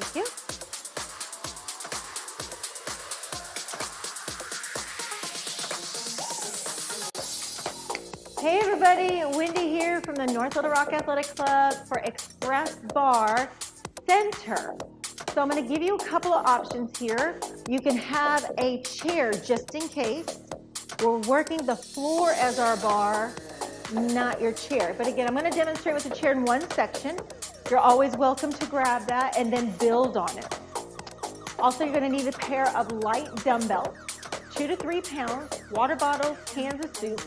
Thank you. Hey everybody, Wendy here from the North Little Rock Athletic Club for Express Barre Center. So I'm going to give you a couple of options here. You can have a chair just in case. We're working the floor as our barre, not your chair. But again, I'm going to demonstrate with the chair in one section. You're always welcome to grab that and then build on it. Also, you're going to need a pair of light dumbbells, two to three pounds, water bottles, cans of soup.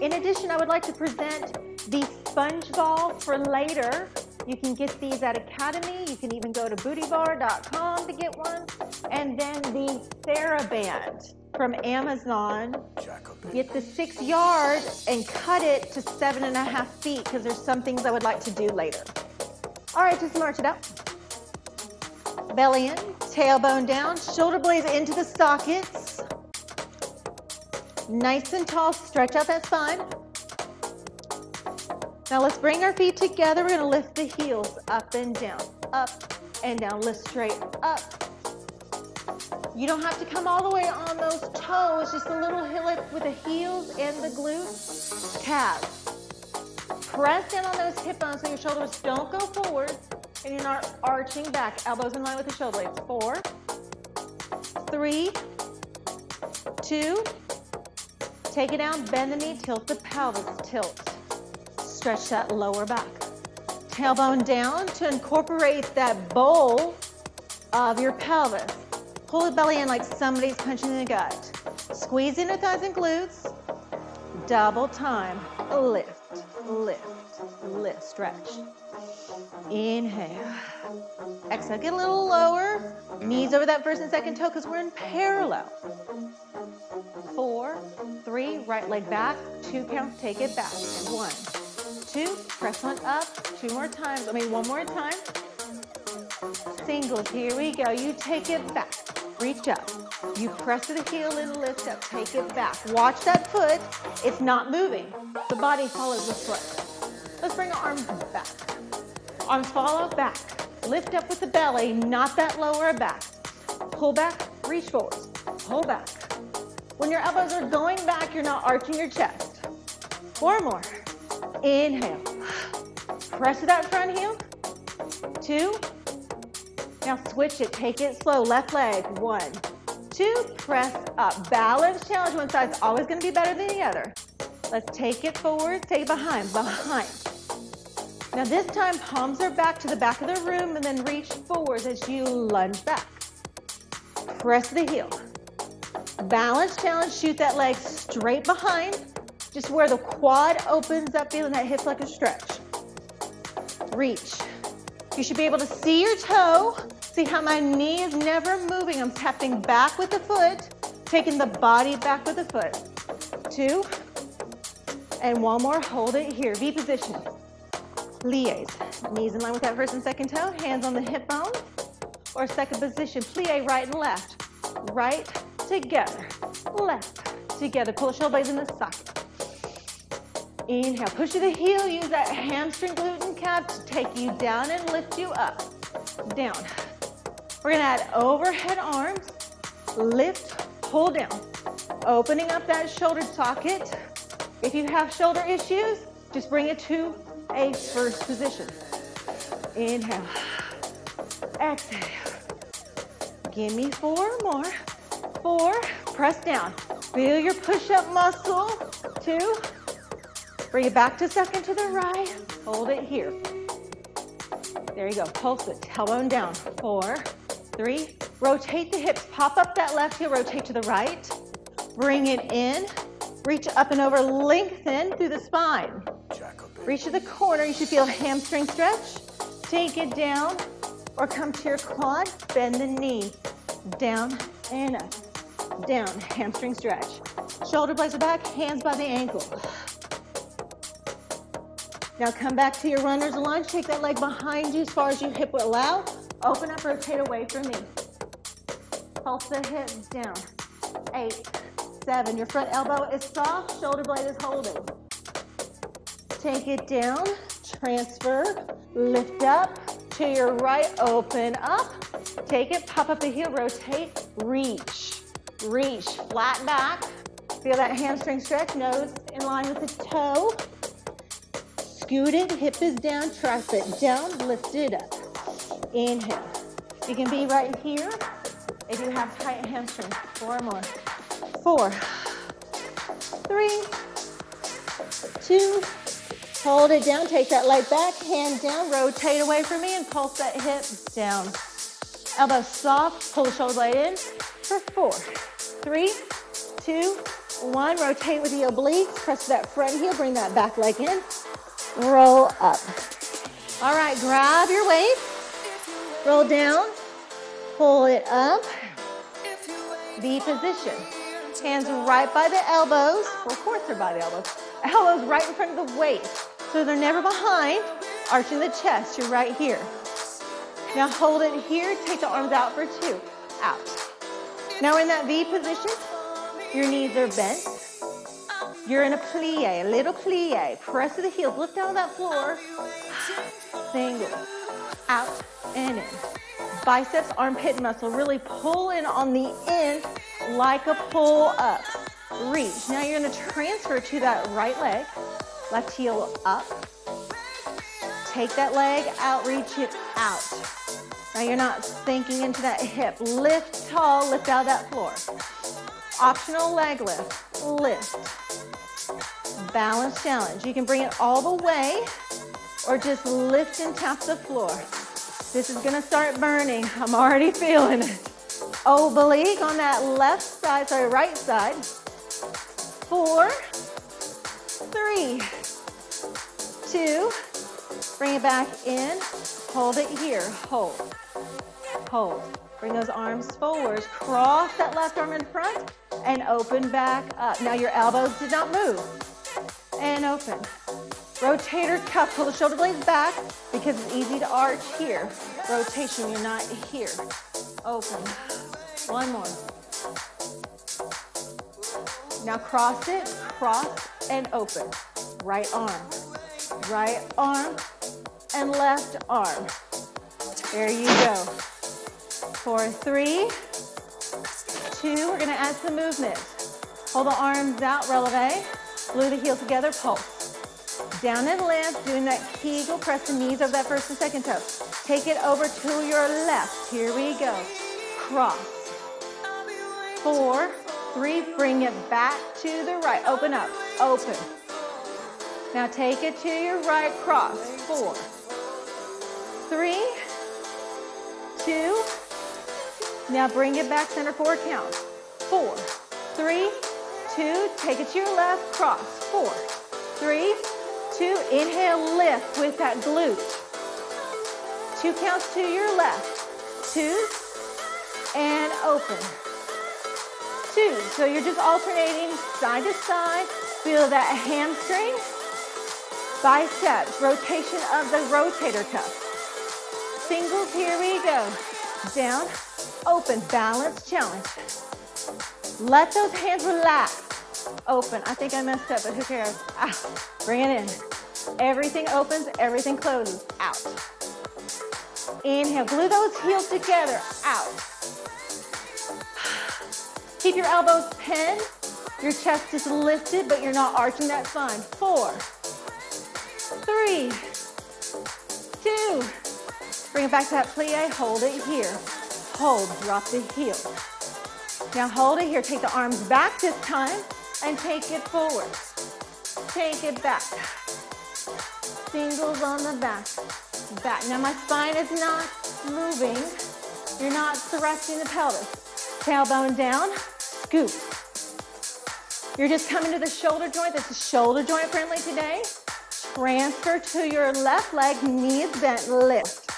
In addition, I would like to present the sponge ball for later. You can get these at Academy. You can even go to bootybarre.com to get one. And then the TheraBand from Amazon. Get the six yard and cut it to seven and a half feet because there's some things I would like to do later. All right, just march it up. Belly in, tailbone down, shoulder blades into the sockets. Nice and tall, stretch out that spine. Now let's bring our feet together. We're gonna lift the heels up and down, up and down. Lift straight up. You don't have to come all the way on those toes, just a little lift with the heels and the glutes, calves. Press down on those hip bones so your shoulders don't go forward and you're not arching back. Elbows in line with the shoulder blades. Four, three, two, take it down, bend the knee, tilt the pelvis, tilt. Stretch that lower back. Tailbone down to incorporate that bowl of your pelvis. Pull the belly in like somebody's punching in the gut. Squeeze into thighs and glutes. Double time. Lift, lift, lift, stretch. Inhale. Exhale, get a little lower. Knees over that first and second toe because we're in parallel. Four, three, right leg back. Two counts, take it back. One, two, press on up, two more times, I mean one more time. Singles, here we go. You take it back, reach up. You press the heel and lift up, take it back. Watch that foot, it's not moving. The body follows the foot. Let's bring our arms back. Arms follow back. Lift up with the belly, not that lower back. Pull back, reach forward. Pull back. When your elbows are going back, you're not arching your chest. Four more. Inhale. Press to that front heel. Two. Now switch it. Take it slow. Left leg. One, two. Press up. Balance challenge. One side's always going to be better than the other. Let's take it forward. Take it behind. Behind. Now this time, palms are back to the back of the room and then reach forward as you lunge back. Press the heel. Balance challenge. Shoot that leg straight behind just where the quad opens up, feeling that hip like a stretch. Reach. You should be able to see your toe. See how my knee is never moving. I'm tapping back with the foot, taking the body back with the foot. Two. And one more. Hold it here. V position. Plies. Knees in line with that first and second toe. Hands on the hip bone. Or second position. Plie right and left. Right together. Left together. Pull the shoulder blades in the socket. Inhale, push to the heel, use that hamstring gluten calf to take you down and lift you up. Down. We're gonna add overhead arms, lift, pull down. Opening up that shoulder socket. If you have shoulder issues, just bring it to a first position. Inhale. Exhale. Give me four more. Four. Press down. Feel your push-up muscle. Two. Bring it back to second to the right. Hold it here. There you go. Pulse it. Tailbone down. Four, three. Rotate the hips. Pop up that left heel. Rotate to the right. Bring it in. Reach up and over. Lengthen through the spine. Reach to the corner. You should feel hamstring stretch. Take it down or come to your quad. Bend the knee. Down and up. Down. Hamstring stretch. Shoulder blades are back. Hands by the ankle. Now come back to your runner's lunge. Take that leg behind you as far as your hip will allow. Open up, rotate away from me. Pulse the hips down. Eight, seven. Your front elbow is soft, shoulder blade is holding. Take it down, transfer, lift up, to your right, open up. Take it, pop up the heel, rotate, reach. Reach, flat back. Feel that hamstring stretch, nose in line with the toe. Scoot it, hip is down, tricep down, lift it up. Inhale. You can be right here if you have tight hamstrings. Four more. Four, three, two, hold it down, take that leg back, hand down, rotate away from me and pulse that hip down. Elbow soft, pull the shoulder blade in for four, three, two, one. Rotate with the obliques, press that front heel, bring that back leg in, roll up. All right, grab your weight, roll down, pull it up, V position. Hands right by the elbows. Well, of course they're by the elbows. Elbows right in front of the waist. So they're never behind. Arching the chest. You're right here. Now hold it here. Take the arms out for two. Out. Now we're in that V position, your knees are bent. You're in a plie, a little plie. Press to the heels. Lift down that floor. Single. Out and in. Biceps, armpit muscle. Really pull in on the end like a pull up. Reach. Now you're going to transfer to that right leg. Left heel up. Take that leg out, reach it out. Now you're not sinking into that hip. Lift tall, lift out that floor. Optional leg lift. Lift. Balance challenge. You can bring it all the way or just lift and tap the floor. This is gonna start burning. I'm already feeling it oblique on that left side, sorry, right side. Four, three, two, bring it back in, hold it here, hold, hold. Bring those arms forward, cross that left arm in front, and open back up. Now your elbows did not move. And open. Rotator cuff, pull the shoulder blades back because it's easy to arch here. Rotation, you're not here. Open. One more. Now cross it, cross and open. Right arm, right arm, and left arm. There you go. For three, two, we're gonna add some movement. Hold the arms out, releve. Glue the heels together, pulse. Down and lift, doing that Kegel, press the knees over that first and second toe. Take it over to your left. Here we go. Cross four, three, bring it back to the right. Open up, open. Now take it to your right, cross. Four, three, two. Now bring it back center four count. Four, three, two. Take it to your left, cross. Four, three, two. Inhale, lift with that glute. Two counts to your left. Two, and open two. So you're just alternating side to side. Feel that hamstring, biceps, rotation of the rotator cuff. Singles, here we go. Down, open, balance challenge. Let those hands relax. Open. I think I messed up, but who cares? Ah, bring it in. Everything opens, everything closes. Out. Inhale, glue those heels together. Out. Keep your elbows pinned. Your chest is lifted, but you're not arching. that fine. Four, three, two. Bring it back to that plie. Hold it here. Hold. Drop the heel. Now hold it here. Take the arms back this time and take it forward. Take it back. Singles on the back. Back. Now my spine is not moving. You're not thrusting the pelvis. Tailbone down scoop. You're just coming to the shoulder joint. This is shoulder joint friendly today. Transfer to your left leg, knees bent, lift.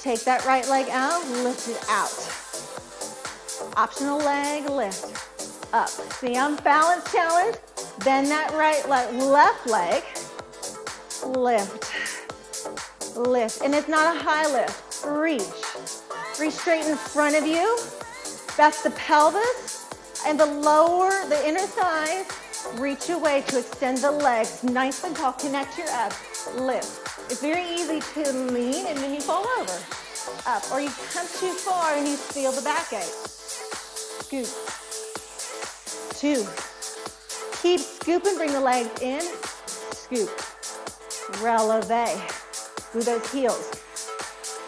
Take that right leg out, lift it out. Optional leg, lift, up. See, I'm balance challenge. Bend that right leg, left leg, lift, lift. And it's not a high lift, reach. Reach straight in front of you. That's the pelvis and the lower, the inner thighs. Reach away to extend the legs nice and tall. Connect your abs. Lift. It's very easy to lean and then you fall over. Up, or you come too far and you feel the back ache. Scoop. Two. Keep scooping, bring the legs in. Scoop. Releve. Move those heels.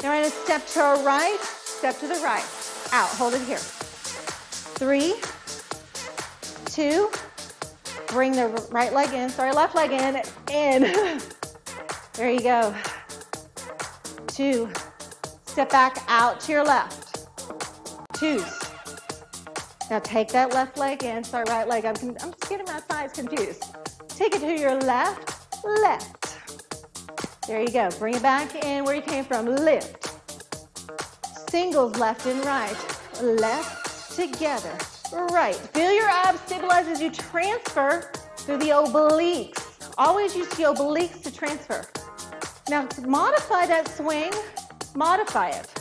Now we're gonna step to our right, step to the right. Out, hold it here. Three, two, bring the right leg in, sorry, left leg in, in. There you go. Two, step back out to your left. Two. Now take that left leg in, sorry, right leg, I'm, I'm just getting my thighs confused. Take it to your left, left. There you go. Bring it back in where you came from. Lift. Singles left and right. Left together. Right. Feel your abs stabilize as you transfer through the obliques. Always use the obliques to transfer. Now to modify that swing. Modify it.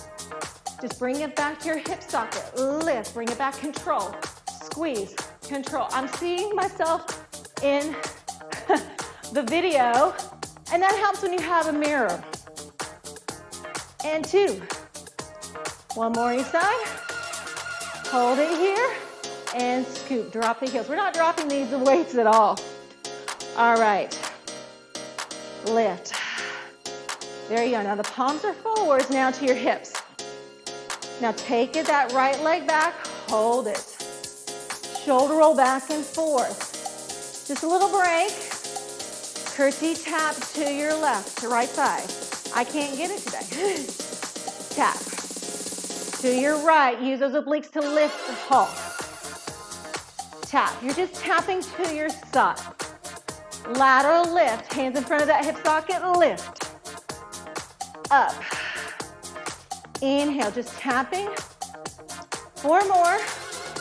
Just bring it back to your hip socket. Lift. Bring it back. Control. Squeeze. Control. I'm seeing myself in the video and that helps when you have a mirror. And two. One more each side. Hold it here and scoop. Drop the heels. We're not dropping these weights at all. All right. Lift. There you go. Now the palms are forwards now to your hips. Now take it, that right leg back. Hold it. Shoulder roll back and forth. Just a little break. Curtsy tap to your left, to right side. I can't get it today. tap. To your right, use those obliques to lift the halt. Tap. You're just tapping to your side. Lateral lift. Hands in front of that hip socket. Lift. Up. Inhale. Just tapping. Four more.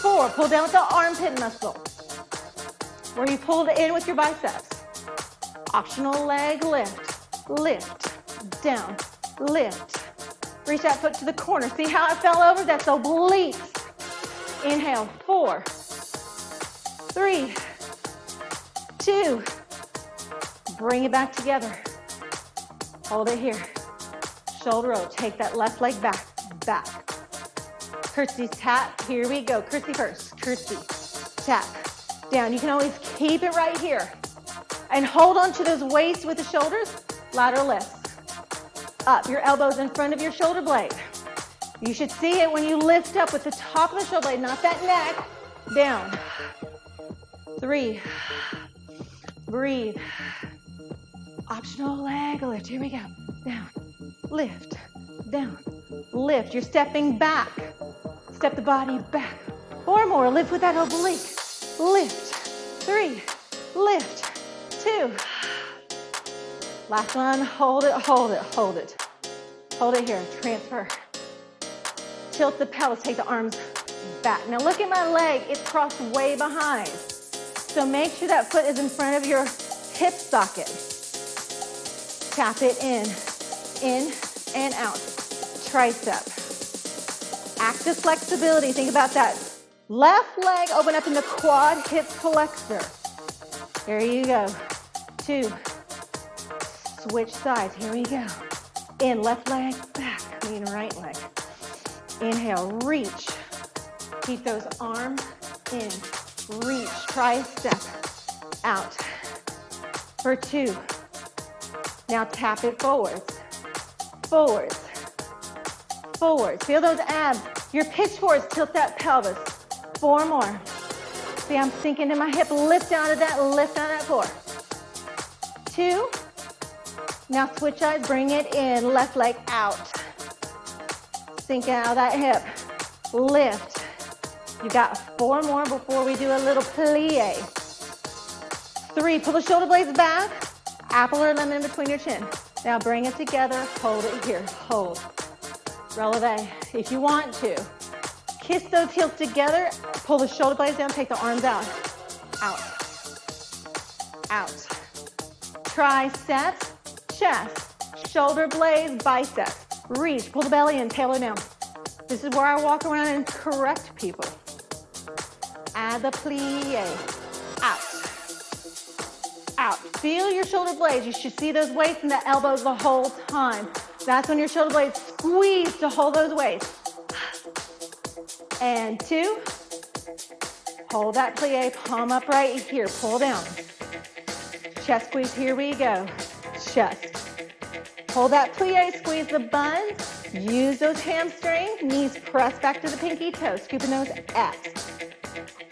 Four. Pull down with the armpit muscle. Where you pulled in with your biceps. Optional leg lift, lift, down, lift. Reach that foot to the corner. See how it fell over? That's obliques. Inhale, four, three, two. Bring it back together. Hold it here. Shoulder roll. Take that left leg back, back. Curtsy tap. Here we go. Curtsy first. Curtsy. Tap. Down. You can always keep it right here. And hold on to those waists with the shoulders, lateral lift. Up, your elbows in front of your shoulder blade. You should see it when you lift up with the top of the shoulder blade, not that neck. Down. Three. Breathe. Optional leg lift. Here we go. Down. Lift. Down. Lift. You're stepping back. Step the body back. Four more. Lift with that oblique. Lift. Three. Lift two. Last one, hold it, hold it, hold it. Hold it here, transfer. Tilt the pelvis, take the arms back. Now look at my leg, it's crossed way behind. So make sure that foot is in front of your hip socket. Tap it in, in and out. Tricep. Active flexibility, think about that. Left leg open up in the quad hip flexor. There you go two. Switch sides. Here we go. In, left leg, back. Lean right leg. Inhale, reach. Keep those arms in. Reach, tricep, out. For two. Now tap it forwards. Forwards. Forwards. Feel those abs. Your pitch forwards, tilt that pelvis. Four more. See, I'm sinking in my hip. Lift out of that, lift out of that core two. Now switch sides, bring it in, left leg out. Sink out of that hip, lift. You got four more before we do a little plie. Three, pull the shoulder blades back, apple or lemon between your chin. Now bring it together, hold it here, hold. Releve, if you want to. Kiss those heels together, pull the shoulder blades down, take the arms out. Out. Out triceps, chest, shoulder blades, biceps. Reach, pull the belly in, tailor down. This is where I walk around and correct people. Add the plie. Out. Out. Feel your shoulder blades. You should see those weights in the elbows the whole time. That's when your shoulder blades squeeze to hold those weights. And two. Hold that plie, palm up right here. Pull down. Chest squeeze, here we go. Chest. Hold that plie, squeeze the buns. Use those hamstrings, knees press back to the pinky toes, scooping those abs.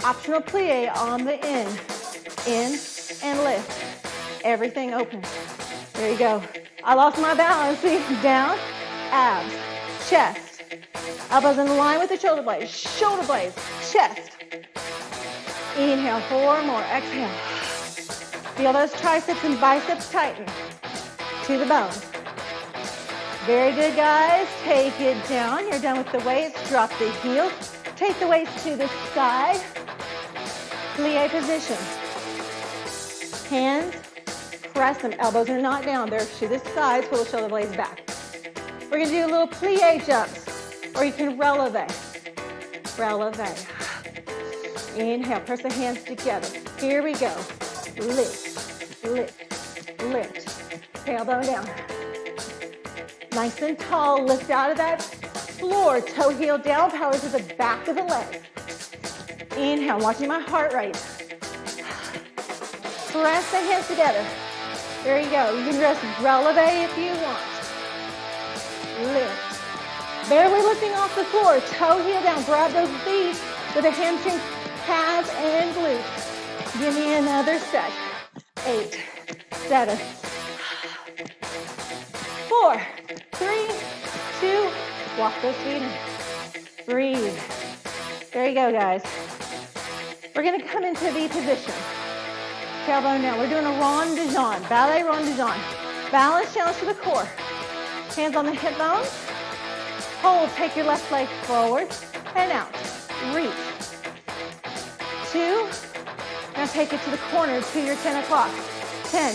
Optional plie on the in. In and lift. Everything open. There you go. I lost my balance. See, down, abs, chest. Elbows in line with the shoulder blades. Shoulder blades, chest. Inhale, four more. Exhale. Feel those triceps and biceps tighten to the bone. Very good, guys. Take it down. You're done with the weights. Drop the heels. Take the weights to the side. Plie position. Hands, press them. Elbows are not down. They're to the sides. Pull the shoulder blades back. We're going to do a little plie jumps, or you can releve. Releve. Inhale. Press the hands together. Here we go. Lift, lift, lift. Tailbone down. Nice and tall, lift out of that floor, toe heel down, power to the back of the leg. Inhale, watching my heart rate. Press the hands together. There you go. You can just releve if you want. Lift. Barely lifting off the floor, toe heel down. Grab those feet with the hamstring pads and glutes. Give me another set. Eight, seven, four, three, two, walk those feet in. Breathe. There you go, guys. We're gonna come into V position. Tailbone down. We're doing a rond de jambe, ballet rond de jambe. Balance challenge to the core. Hands on the hip bones. Hold, take your left leg forward and out. Reach. Two. Take it to the corner to your 10 o'clock. 10.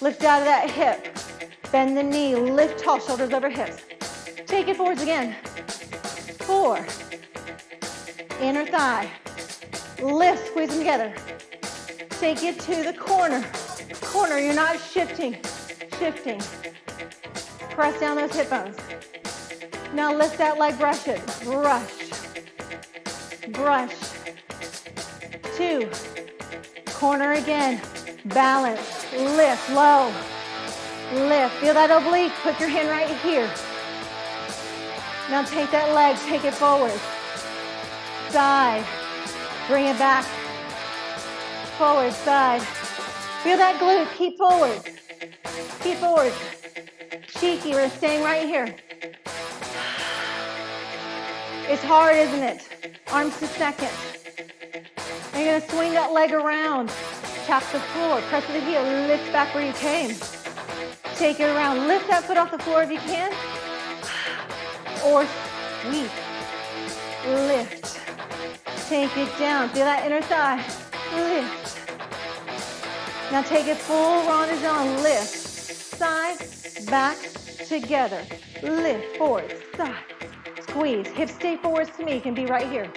Lift out of that hip. Bend the knee, lift tall, shoulders over hips. Take it forwards again. Four. Inner thigh. Lift, squeeze them together. Take it to the corner. Corner, you're not shifting. Shifting. Press down those hip bones. Now lift that leg, brush it. Brush. Brush. Two. Corner again. Balance. Lift, low. Lift. Feel that oblique. Put your hand right here. Now take that leg, take it forward. Side. Bring it back. Forward, side. Feel that glute. Keep forward. Keep forward. Cheeky. We're staying right here. It's hard, isn't it? Arms to second. And you're gonna swing that leg around. Tap the floor. Press the heel. Lift back where you came. Take it around. Lift that foot off the floor if you can. Or sweep. Lift. Take it down. Feel that inner thigh. Lift. Now take it full rond de jambe. Lift. Side, back, together. Lift, forward, side. Squeeze. Hips stay forward to me. You can be right here.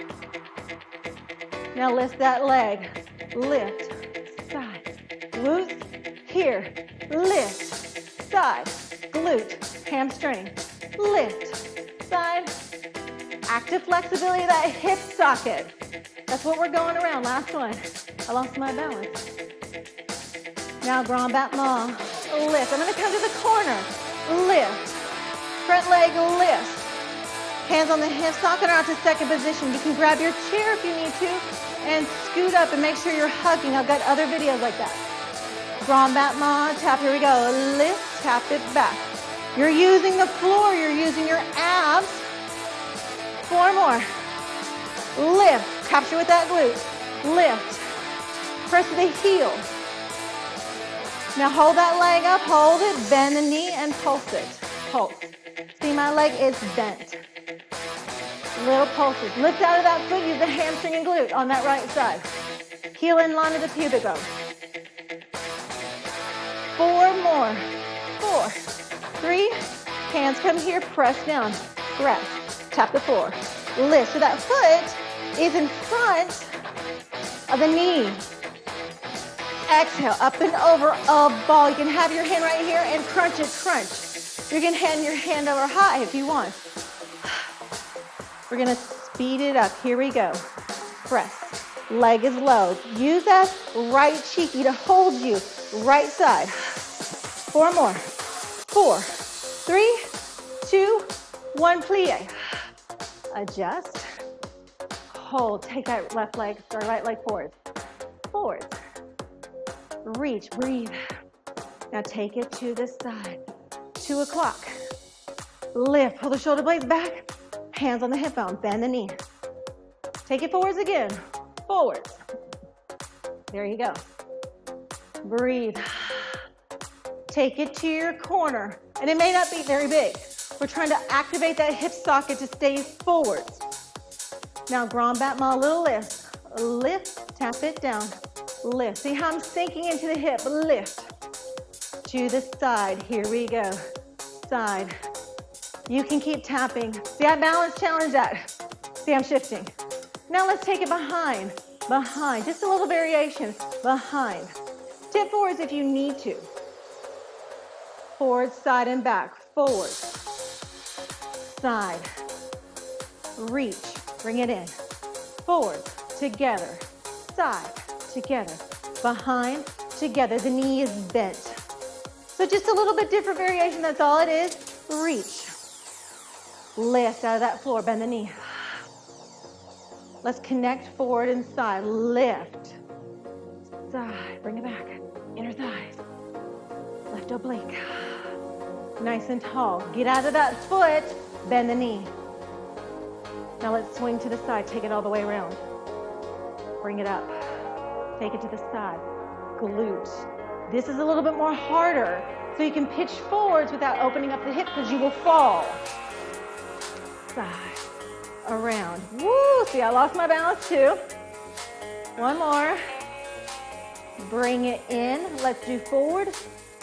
Now lift that leg. Lift. Side. Glute. Here. Lift side, glute, hamstring, lift, side. Active flexibility of that hip socket. That's what we're going around. Last one. I lost my balance. Now grand battement, lift. I'm gonna come to the corner, lift. Front leg lift. Hands on the hip, socket out to second position. You can grab your chair if you need to and scoot up and make sure you're hugging. I've got other videos like that. Grand battement, tap, here we go. Lift, tap it back. You're using the floor, you're using your abs. Four more. Lift, capture with that glute. Lift, press the heel. Now hold that leg up, hold it, bend the knee and pulse it. Pulse. See my leg is bent. Little pulses. Lift out of that foot, use the hamstring and glute on that right side. Heel in line with the pubic bone. Four more four, three, hands come here, press down, rest, tap the floor, lift. So that foot is in front of the knee. Exhale, up and over a ball. You can have your hand right here and crunch it, crunch. You can hand your hand over high if you want. We're gonna speed it up. Here we go. Press. Leg is low. Use that right cheeky to hold you. Right side. Four more. Four, three, two, one. Plie. Adjust. Hold. Take that left leg, or right leg forward. Forward. Reach. Breathe. Now take it to the side. Two o'clock. Lift. Pull the shoulder blades back. Hands on the hip bone. Bend the knee. Take it forwards again. Forwards. There you go. Breathe. Take it to your corner. And it may not be very big. We're trying to activate that hip socket to stay forwards. Now, ground grand battement, little lift. Lift, tap it down. Lift. See how I'm sinking into the hip. Lift. To the side. Here we go. Side. You can keep tapping. See, I balance challenge that. See, I'm shifting. Now let's take it behind. Behind. Just a little variation. Behind. Tip forwards if you need to. Forward, side, and back. Forward. Side. Reach. Bring it in. Forward. Together. Side. Together. Behind. Together. The knee is bent. So just a little bit different variation. That's all it is. Reach. Lift out of that floor. Bend the knee. Let's connect forward and side. Lift. Side. Bring it back. Inner thighs. Left oblique. Nice and tall. Get out of that foot. Bend the knee. Now let's swing to the side. Take it all the way around. Bring it up. Take it to the side. Glute. This is a little bit more harder. So you can pitch forwards without opening up the hip because you will fall. Side. Around. Woo! See, I lost my balance too. One more. Bring it in. Let's do forward,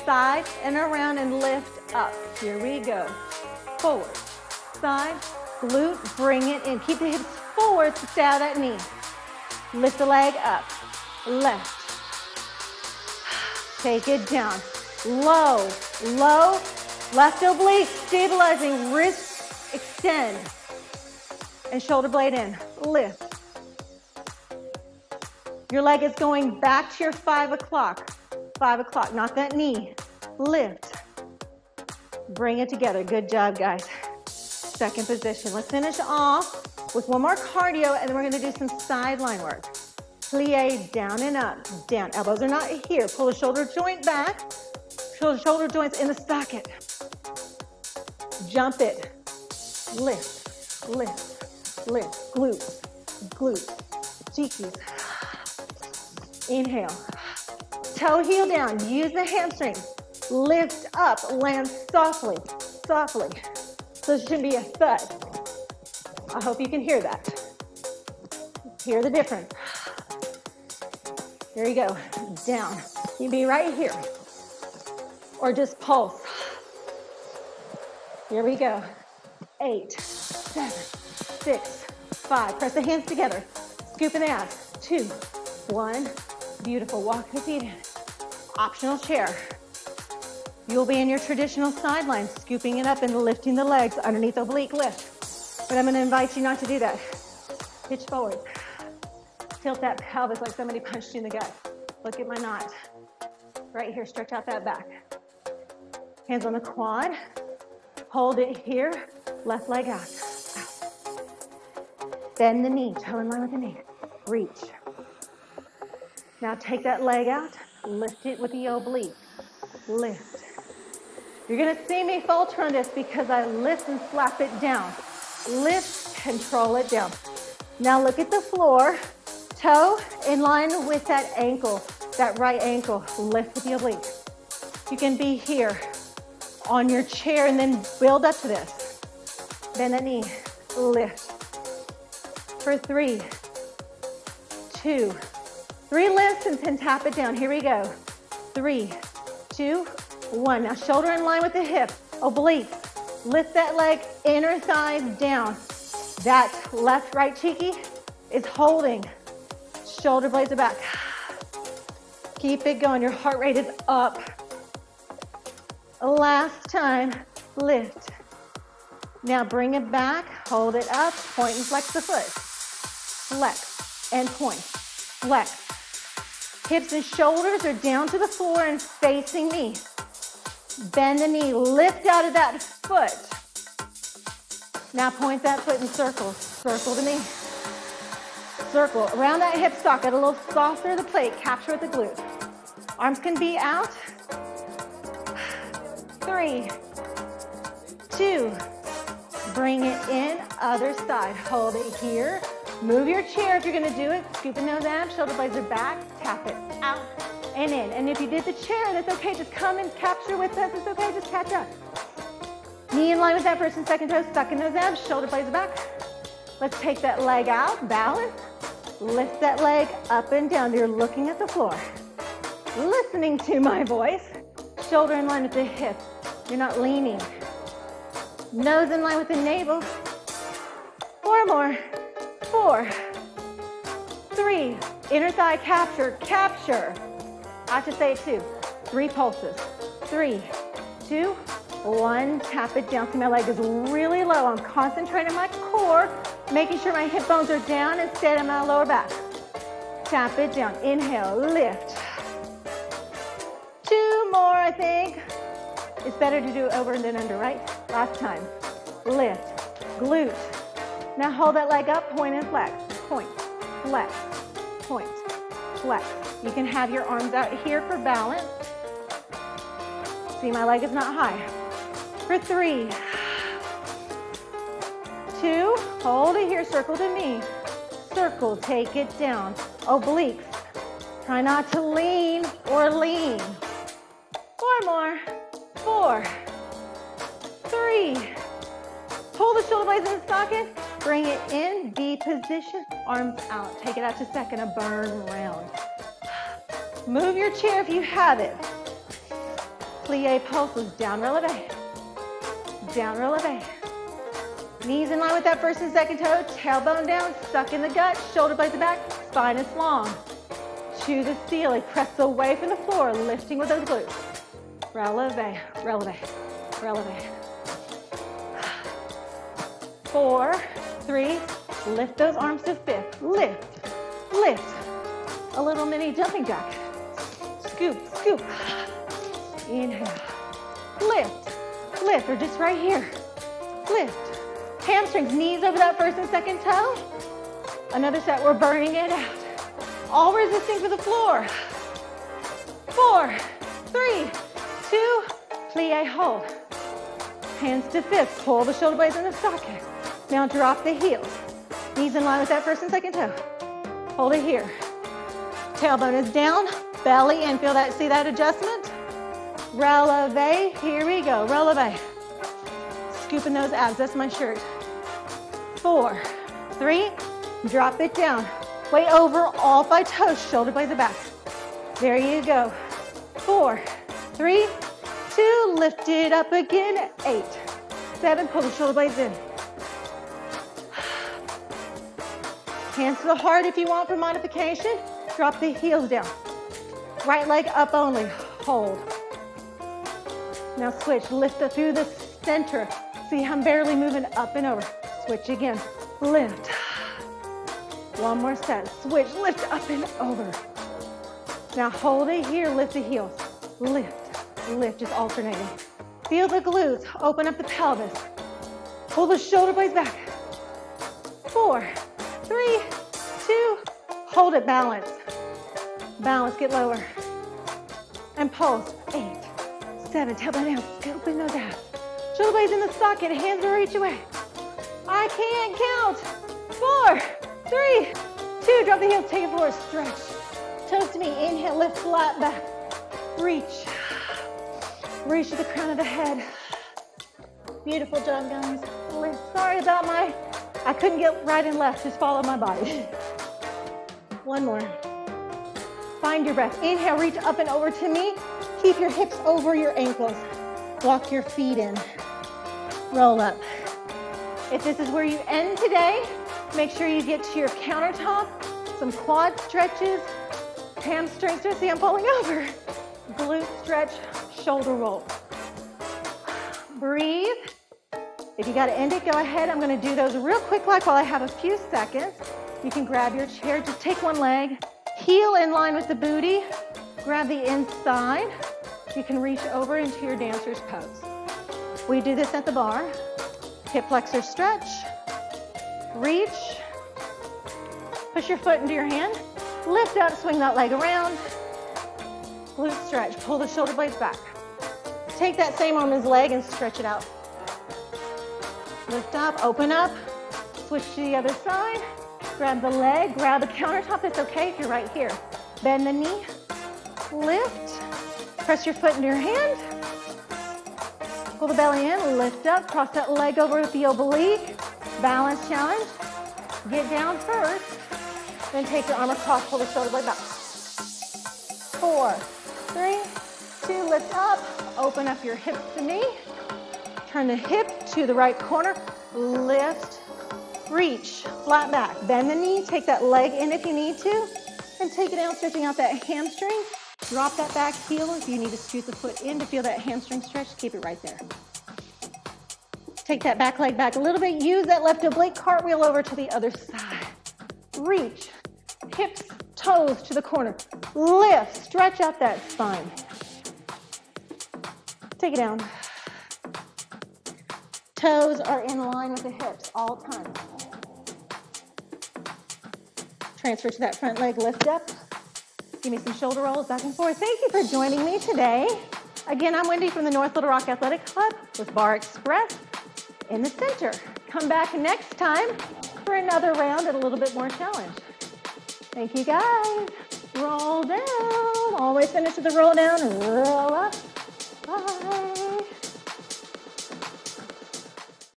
side, and around and lift up. Here we go. Forward, side, glute, bring it in. Keep the hips forward to stay out that knee. Lift the leg up. Left. Take it down. Low, low, left oblique, stabilizing, wrist extend. And shoulder blade in. Lift. Your leg is going back to your five o'clock. Five o'clock, not that knee. Lift. Bring it together. Good job, guys. Second position. Let's finish off with one more cardio, and then we're gonna do some sideline work. Plie down and up, down. Elbows are not here. Pull the shoulder joint back. Shoulder joints in the socket. Jump it. Lift, lift, lift. Glutes, glutes, cheekies. Inhale. Toe heel down. Use the hamstring. Lift up. Land softly. Softly. So it shouldn't be a thud. I hope you can hear that. Hear the difference. There you go. Down. You be right here. Or just pulse. Here we go. Eight, seven, six, five. Press the hands together. Scoop the ass. Two, one. Beautiful. Walk the feet in. Optional chair. You'll be in your traditional sideline, scooping it up and lifting the legs underneath oblique lift. But I'm gonna invite you not to do that. Pitch forward. Tilt that pelvis like somebody punched you in the gut. Look at my knot. Right here, stretch out that back. Hands on the quad. Hold it here. Left leg out. Bend the knee, toe in line with the knee. Reach. Now take that leg out, lift it with the oblique. Lift. You're gonna see me falter on this because I lift and slap it down. Lift, control it down. Now look at the floor, toe in line with that ankle, that right ankle. Lift with the oblique. You can be here on your chair and then build up to this. Bend the knee, lift. For three, two, Three lifts and then tap it down. Here we go. Three, two, one. Now shoulder in line with the hip. Oblique. Lift that leg, inner thighs down. That left, right cheeky is holding. Shoulder blades are back. Keep it going. Your heart rate is up. Last time, lift. Now bring it back, hold it up, point and flex the foot. Flex and point, flex. Hips and shoulders are down to the floor and facing me. Bend the knee, lift out of that foot. Now point that foot in circles. Circle to me. Circle around that hip socket, a little softer the plate, capture with the glute. Arms can be out. Three, two, bring it in, other side. Hold it here. Move your chair if you're gonna do it. Scooping those abs, shoulder blades are back. Tap it out and in. And if you did the chair, that's okay. Just come and capture with us. It's okay, just catch up. Knee in line with that first and second toe, stuck in those abs, shoulder blades back. Let's take that leg out, balance. Lift that leg up and down. You're looking at the floor. Listening to my voice. Shoulder in line with the hip. You're not leaning. Nose in line with the navel. Four more. Four. Three. Inner thigh capture, capture. I have to say it too. Three pulses. Three, two, one. Tap it down. See, my leg is really low. I'm concentrating my core, making sure my hip bones are down instead of my lower back. Tap it down. Inhale, lift. Two more, I think. It's better to do over than under, right? Last time. Lift, glute. Now hold that leg up, point and flex. Point, flex, point, flex. You can have your arms out here for balance. See, my leg is not high. For three, two, hold it here, circle to me. Circle, take it down. Obliques. Try not to lean or lean. Four more. Four, three. Pull the shoulder blades in the socket. Bring it in, V position, arms out. Take it out to second, a burn round. Move your chair if you have it. Plie pulses, down releve. Down releve. Knees in line with that first and second toe, tailbone down, suck in the gut, shoulder blades back, spine is long. To the ceiling, press away from the floor, lifting with those glutes. Releve, releve, releve. Four, three, lift those arms to fifth. Lift, lift. A little mini jumping jack. Scoop, scoop. Inhale. Lift, lift, or just right here. Lift. Hamstrings, knees over that first and second toe. Another set, we're burning it out. All resisting to the floor. Four, three, two, plie, hold. Hands to fists, pull the shoulder blades in the socket. Now drop the heels. Knees in line with that first and second toe. Hold it here. Tailbone is down, belly in. Feel that, see that adjustment? Releve, here we go, releve. Scooping those abs, that's my shirt. Four, three, drop it down. Weight over all five toes, shoulder blades back. There you go. Four, three, two, lift it up again. Eight, seven, pull the shoulder blades in. Hands to the heart if you want for modification. Drop the heels down. Right leg up only. Hold. Now switch. Lift it through the center. See, I'm barely moving up and over. Switch again. Lift. One more set. Switch. Lift up and over. Now hold it here. Lift the heels. Lift. Lift. Just alternating. Feel the glutes. Open up the pelvis. Pull the shoulder blades back. Four, three, two, hold it, balance. Balance, get lower. And pulse, eight, seven, tailbone down, scooping those abs. Shoulder blades in the socket, hands are reach away. I can't count. Four, three, two, drop the heels, take it forward, stretch. Toes to me, inhale, lift flat back. Reach. Reach to the crown of the head. Beautiful job, guys. Sorry about my I couldn't get right and left, just follow my body. One more. Find your breath. Inhale, reach up and over to me. Keep your hips over your ankles. Walk your feet in. Roll up. If this is where you end today, make sure you get to your countertop, some quad stretches, hamstring stretch. See, I'm falling over. Glute stretch, shoulder roll. Breathe. If you got to end it, go ahead. I'm going to do those real quick like while I have a few seconds. You can grab your chair. Just take one leg. Heel in line with the booty. Grab the inside. You can reach over into your dancer's pose. We do this at the barre. Hip flexor stretch. Reach. Push your foot into your hand. Lift up, swing that leg around. Glute stretch. Pull the shoulder blades back. Take that same arm as leg and stretch it out. Lift up, open up. Switch to the other side. Grab the leg, grab the countertop. It's okay if you're right here. Bend the knee. Lift. Press your foot into your hand. Pull the belly in, lift up, cross that leg over with the oblique. Balance challenge. Get down first, then take your arm across, pull the shoulder blade back. Four, three, two, lift up, open up your hips to knee. Turn the hip to the right corner, lift, reach, flat back. Bend the knee, take that leg in if you need to, and take it out, stretching out that hamstring. Drop that back heel. If you need to scoot the foot in to feel that hamstring stretch, keep it right there. Take that back leg back a little bit. Use that left oblique, cartwheel over to the other side. Reach, hips, toes to the corner. Lift, stretch out that spine. Take it down. Toes are in line with the hips all times. Transfer to that front leg, lift up. Give me some shoulder rolls back and forth. Thank you for joining me today. Again, I'm Wendy from the North Little Rock Athletic Club with Barre Express in the center. Come back next time for another round and a little bit more challenge. Thank you guys. Roll down. Always finish with the roll down. Roll up. Bye.